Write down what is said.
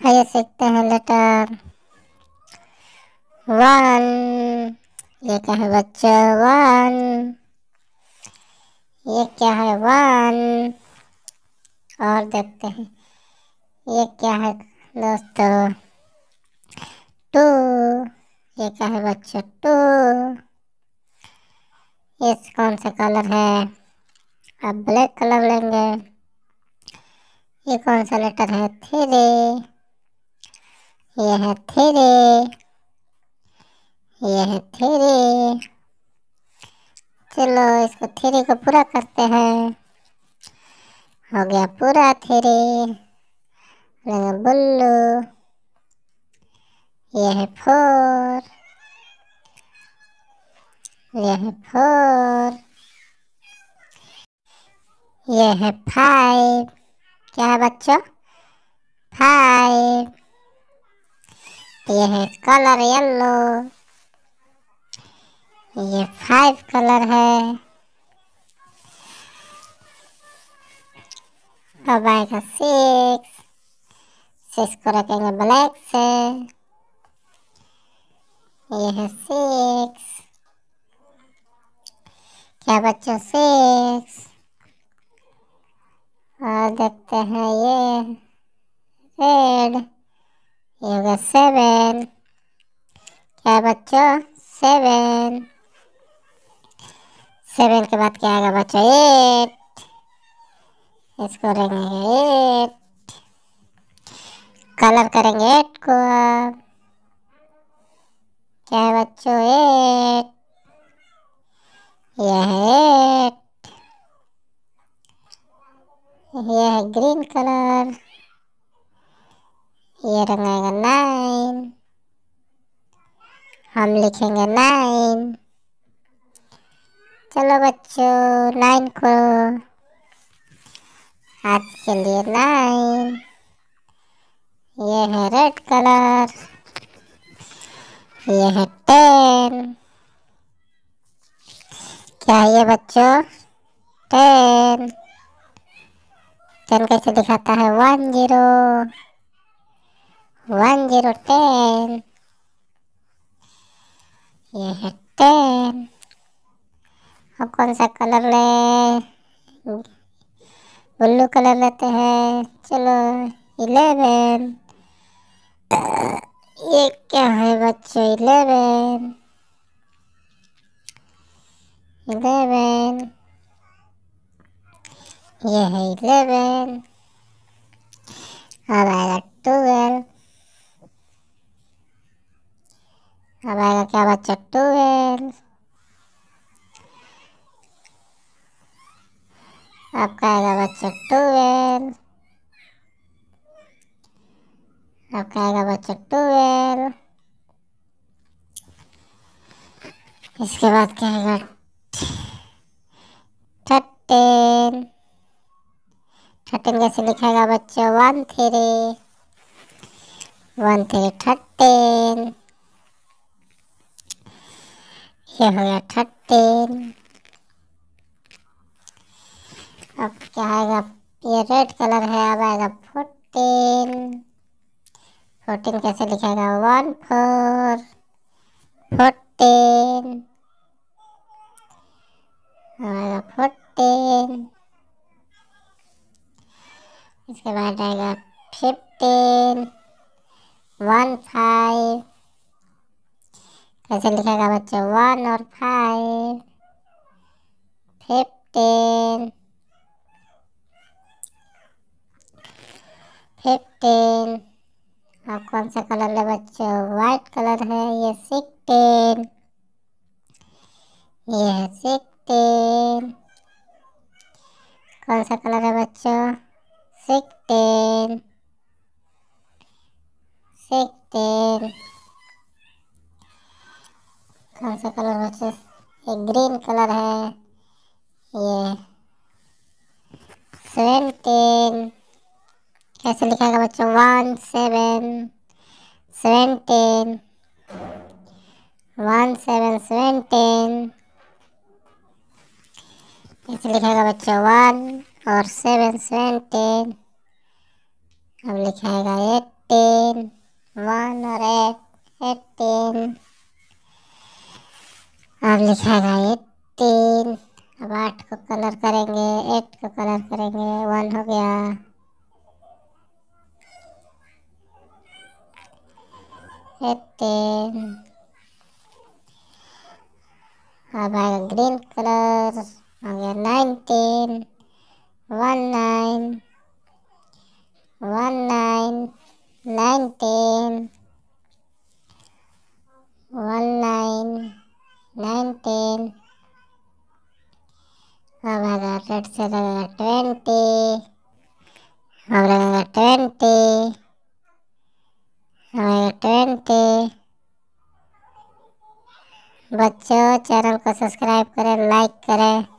आइए सीखते हैं लेटर वन ये क्या है बच्चा? वन ये क्या है वन और देखते हैं। ये क्या है दोस्तों? टू ये क्या है बच्चा? टू ये कौन सा कलर है? अब ब्लैक कलर लेंगे। ये कौन सा लेटर है? थ्री ये है थ्री ये थ्री चलो इसको थ्री को पूरा करते हैं। हो गया पूरा थ्री बुल्लू। यह फोर। यह है फोर। ये है फाइव। क्या है बच्चों? फाइव। ये है कलर येलो। ये फाइव कलर है। अब आएगा सिक्स। सिक्स को रखेंगे ब्लैक से। ये है सिक्स। क्या बच्चों, सिक्स। और देखते हैं ये रेड। होगा सेवन क्या बच्चों सेवन सेवन के बाद क्या आएगा बच्चों एट इसको रहेंगे एट कलर करेंगे एट को अब क्या है बच्चों एट यह है एट ये है ग्रीन कलर रंगाएगा नाइन हम लिखेंगे नाइन चलो बच्चों नाइन को आज के लिए नाइन ये है रेड कलर ये है टेन क्या है ये बच्चों? टेन टेन कैसे दिखाता है? One zero one zero ten ये है टेन अब कौन सा कलर ले? ब्लू कलर लेते हैं। चलो इलेवन ये क्या है बच्चों? इलेवन इलेवन ये है इलेवन अब आएगा ट्वेल्व अब आएगा क्या बच्चा? ट्वेल्व अब क्या आएगा बच्चा? ट्वेल्व अब क्या आएगा बच्चा? ट्वेल्व इसके बाद क्या आएगा? थर्टीन थर्टीन कैसे लिखेगा बच्चों? One three one three thirteen ये हो गया थर्टीन अब क्या आएगा? ये रेड कलर है, अब आएगा फोर्टीन फोर्टीन कैसे लिखेगा? वन फोर फोर्टीन आएगा फोर्टीन इसके बाद आएगा फिफ्टीन वन फाइव कैसे लिखेगा बच्चों वन और फाइव फिफ्टीन फिफ्टीन और कौन सा कलर है बच्चों वाइट कलर है ये सिक्सटीन ये है सिक्सटीन कौन सा कलर है बच्चों sixteen sixteen कौन सा कलर बच्चे ये ग्रीन कलर है। ये सेवेंटीन कैसे लिखेगा बच्चों? One seven seventeen one seven seventeen कैसे लिखेगा बच्चों? वन और सेवन सेवेंटीन अब लिखाएगा एट्टी वन और एट एटीन अब लिखेगा एटीन अब आठ को कलर करेंगे एट को कलर करेंगे, वन हो गया। एटीन अब आएगा ग्रीन कलर आ गया nineteen. One nine. One nine, nineteen one nine nineteen, अब आएगा रेड से लगेगा ट्वेंटी, अब लगेगा ट्वेंटी, अब ट्वेंटी। बच्चों, चैनल को सब्सक्राइब करें, लाइक करें।